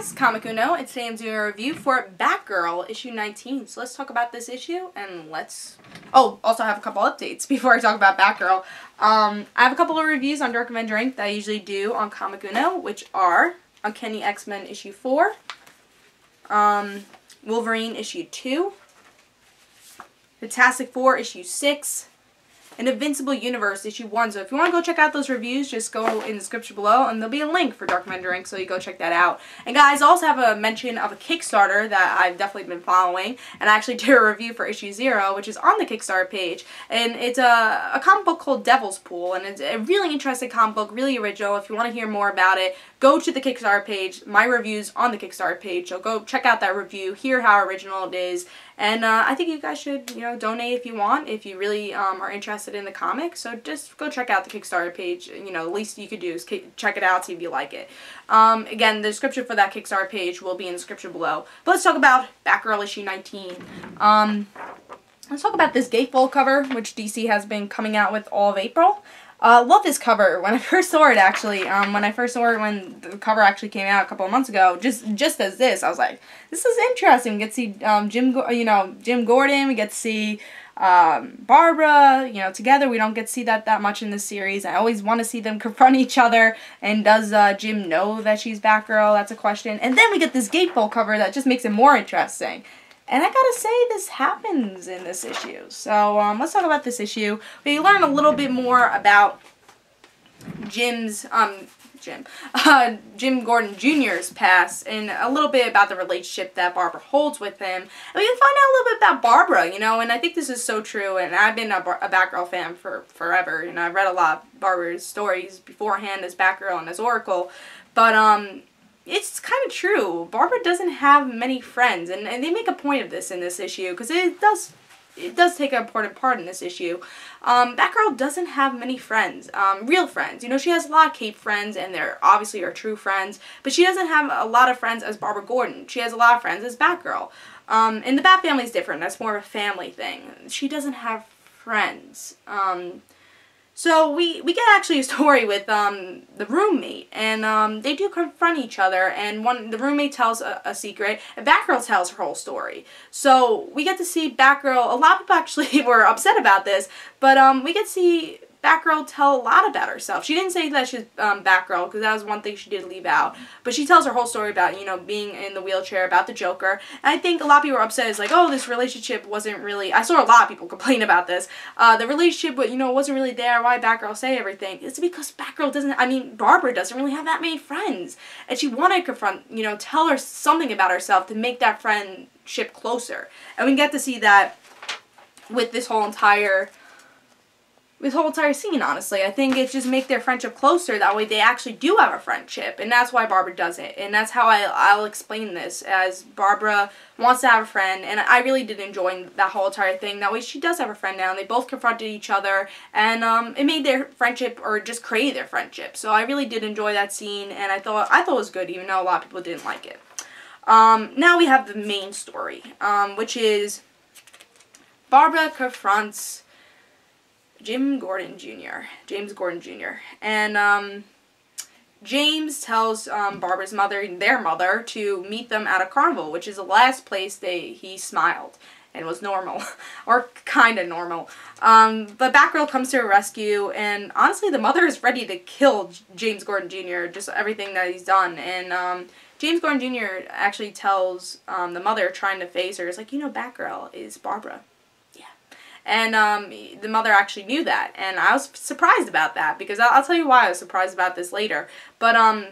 guys, Comic and today I'm doing a review for Batgirl, issue 19. So let's talk about this issue, and let's... Oh, also have a couple updates before I talk about Batgirl. Um, I have a couple of reviews on Dark Avenger Inc. that I usually do on Comic which are Uncanny X-Men issue 4, um, Wolverine issue 2, Fantastic Four issue 6, and Invincible Universe issue 1. So if you want to go check out those reviews, just go in the description below and there'll be a link for Dark Avenger so you go check that out. And guys, I also have a mention of a Kickstarter that I've definitely been following and I actually did a review for issue 0 which is on the Kickstarter page and it's a, a comic book called Devil's Pool and it's a really interesting comic book, really original. If you want to hear more about it, go to the Kickstarter page. My review's on the Kickstarter page, so go check out that review, hear how original it is, and uh, I think you guys should, you know, donate if you want, if you really um, are interested in the comic. So just go check out the Kickstarter page. You know, least you could do is check it out, see if you like it. Um, again, the description for that Kickstarter page will be in the description below. But let's talk about Batgirl issue 19. Um, let's talk about this gatefold cover, which DC has been coming out with all of April. Uh, love this cover. When I first saw it, actually, um, when I first saw it, when the cover actually came out a couple of months ago, just just as this, I was like, this is interesting. We get to see um, Jim, you know, Jim Gordon. We get to see um, Barbara, you know, together. We don't get to see that that much in this series. I always want to see them confront each other. And does uh, Jim know that she's Batgirl? That's a question. And then we get this gatefold cover that just makes it more interesting. And I gotta say, this happens in this issue. So um, let's talk about this issue. We learn a little bit more about Jim's, um, Jim, uh, Jim Gordon Jr.'s past and a little bit about the relationship that Barbara holds with him. And we can find out a little bit about Barbara, you know, and I think this is so true. And I've been a, a Batgirl fan for forever. Know, I've read a lot of Barbara's stories beforehand as Batgirl and as Oracle. But, um, it's kind of true. Barbara doesn't have many friends, and, and they make a point of this in this issue because it does it does take an important part in this issue. Um, Batgirl doesn't have many friends, um, real friends. You know, she has a lot of Cape friends, and they're obviously her true friends, but she doesn't have a lot of friends as Barbara Gordon. She has a lot of friends as Batgirl. Um, and the Bat family is different. That's more of a family thing. She doesn't have friends. Um, so we, we get actually a story with um, the roommate, and um, they do confront each other, and one the roommate tells a, a, secret, and Batgirl tells her whole story. So we get to see Batgirl, a lot of people actually were upset about this, but um, we get to see Batgirl tell a lot about herself. She didn't say that she's um, Batgirl because that was one thing she did leave out. But she tells her whole story about, you know, being in the wheelchair, about the Joker. And I think a lot of people were upset. It's like, oh, this relationship wasn't really... I saw a lot of people complain about this. Uh, the relationship, you know, wasn't really there. Why Batgirl say everything? It's because Batgirl doesn't... I mean, Barbara doesn't really have that many friends. And she wanted to confront, you know, tell her something about herself to make that friendship closer. And we get to see that with this whole entire this whole entire scene, honestly. I think it just make their friendship closer. That way they actually do have a friendship. And that's why Barbara does it. And that's how I, I'll explain this. As Barbara wants to have a friend. And I really did enjoy that whole entire thing. That way she does have a friend now. And they both confronted each other. And um, it made their friendship, or just created their friendship. So I really did enjoy that scene. And I thought, I thought it was good, even though a lot of people didn't like it. Um, now we have the main story. Um, which is Barbara confronts Jim Gordon Jr., James Gordon Jr. And um, James tells um, Barbara's mother, their mother, to meet them at a carnival, which is the last place they he smiled and was normal, or kind of normal. Um, but Batgirl comes to her rescue, and honestly, the mother is ready to kill James Gordon Jr., just everything that he's done. And um, James Gordon Jr. actually tells um, the mother, trying to faze her, is like, you know, Batgirl is Barbara. And um, the mother actually knew that. And I was surprised about that because I'll, I'll, tell you why I was surprised about this later. But um,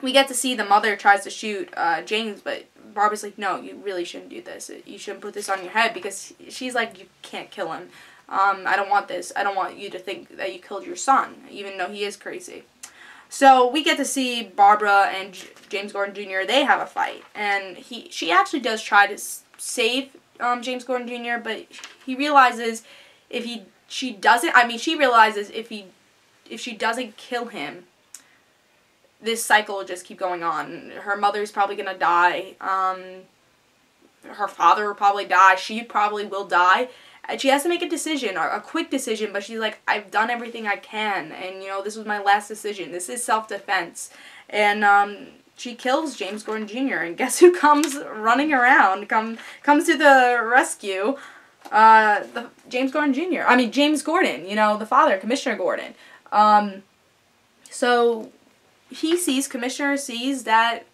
we get to see the mother tries to shoot uh, James, but Barbara's like, no, you really shouldn't do this. You shouldn't put this on your head because she's like, you can't kill him. Um, I don't want this. I don't want you to think that you killed your son, even though he is crazy. So we get to see Barbara and J James Gordon Jr. They have a fight, and he she actually does try to save um, James Gordon Jr., but he realizes if he she doesn't. I mean, she realizes if he if she doesn't kill him, this cycle will just keep going on. Her mother's probably gonna die. Um, her father will probably die. She probably will die. And she has to make a decision, or a quick decision, but she's like, I've done everything I can, and you know, this was my last decision. This is self-defense. And um, she kills James Gordon Jr. and guess who comes running around? Come comes to the rescue. Uh, the James Gordon Jr. I mean James Gordon. You know the father, Commissioner Gordon. Um, so he sees Commissioner sees that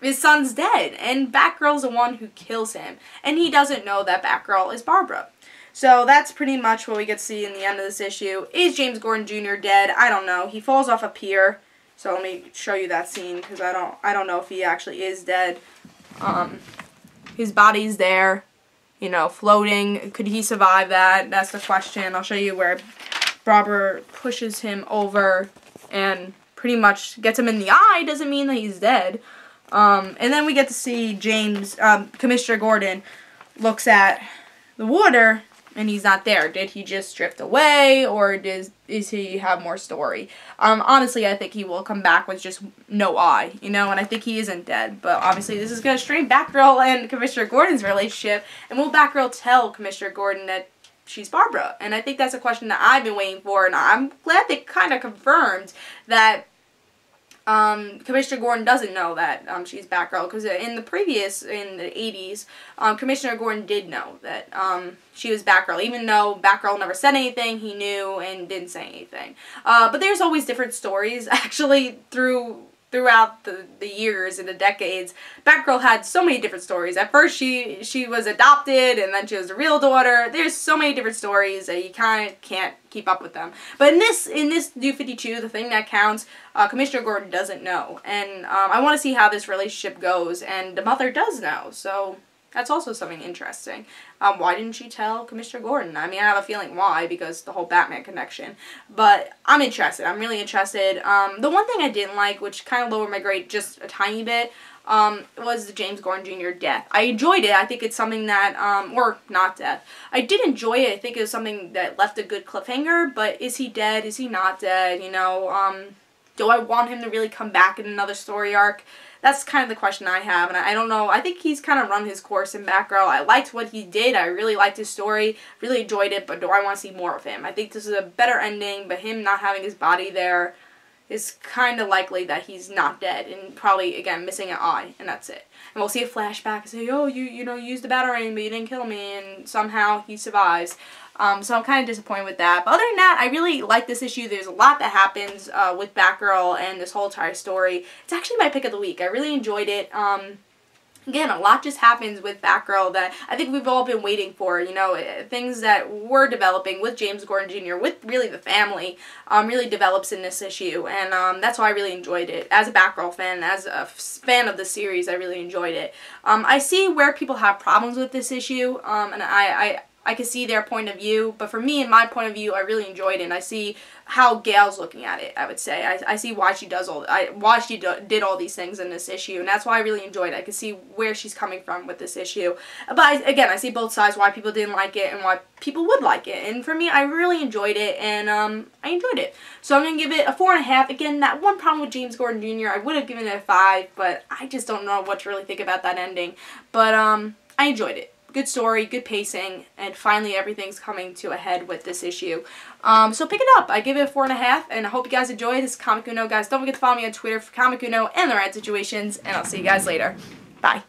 his son's dead, and Batgirl's the one who kills him, and he doesn't know that Batgirl is Barbara. So that's pretty much what we get to see in the end of this issue. Is James Gordon Jr. dead? I don't know. He falls off a pier. So let me show you that scene because I don't I don't know if he actually is dead. Um, his body's there, you know, floating. Could he survive that? That's the question. I'll show you where Barbara pushes him over and pretty much gets him in the eye. Doesn't mean that he's dead. Um, and then we get to see James, um, Commissioner Gordon, looks at the water and he's not there. Did he just drift away, or does is he have more story? Um, honestly, I think he will come back with just no eye, you know, and I think he isn't dead. But obviously, this is gonna strain Batgirl and Commissioner Gordon's relationship, and will Batgirl tell Commissioner Gordon that she's Barbara? And I think that's a question that I've been waiting for, and I'm glad they kind of confirmed that um, Commissioner Gordon doesn't know that um, she's Batgirl because in the previous, in the 80s, um, Commissioner Gordon did know that um, she was Batgirl. Even though Batgirl never said anything, he knew and didn't say anything. Uh, but there's always different stories, actually, through throughout the, the years and the decades, Batgirl had so many different stories. At first, she she was adopted, and then she was a real daughter. There's so many different stories that you kind of can't keep up with them. But in this in this New 52, the thing that counts, uh, Commissioner Gordon doesn't know, and um, I want to see how this relationship goes. And the mother does know, so that's also something interesting. Um, why didn't she tell Commissioner Gordon? I mean, I have a feeling why, because the whole Batman connection. But I'm interested. I'm really interested. Um, the one thing I didn't like, which kind of lowered my grade just a tiny bit, um, was the James Gordon Jr. death. I enjoyed it. I think it's something that, um, or not death. I did enjoy it. I think it was something that left a good cliffhanger, but is he dead? Is he not dead? You know, um, do I want him to really come back in another story arc? that's kind of the question I have, and I, don't know. I think he's kind of run his course in Batgirl. I liked what he did. I really liked his story. Really enjoyed it, but do I want to see more of him? I think this is a better ending, but him not having his body there is kind of likely that he's not dead and probably, again, missing an eye, and that's it. And we'll see a flashback and say, oh, you, you know, you used the Batarang, but you didn't kill me, and somehow he survives. Um, so I'm kind of disappointed with that. But other than that, I really like this issue. There's a lot that happens uh, with Batgirl and this whole entire story. It's actually my pick of the week. I really enjoyed it. Um, again, a lot just happens with Batgirl that I think we've all been waiting for. You know, eh, things that were developing with James Gordon Jr., with really the family, um, really develops in this issue. And um, that's why I really enjoyed it. As a Batgirl fan, as a fan of the series, I really enjoyed it. Um, I see where people have problems with this issue, um, and I, I I can see their point of view, but for me and my point of view, I really enjoyed it. And I see how Gail's looking at it. I would say I, I see why she does all I why she do, did all these things in this issue, and that's why I really enjoyed it. I can see where she's coming from with this issue. But I, again, I see both sides why people didn't like it and why people would like it. And for me, I really enjoyed it, and um, I enjoyed it. So I'm gonna give it a four and a half. Again, that one problem with James Gordon Jr. I would have given it a five, but I just don't know what to really think about that ending. But um, I enjoyed it good story, good pacing, and finally everything's coming to a head with this issue. Um, so pick it up. I give it a four and a half, and I hope you guys enjoy this Comic Uno. Guys, don't forget to follow me on Twitter for Comic Uno and the Random Situations, and I'll see you guys later. Bye.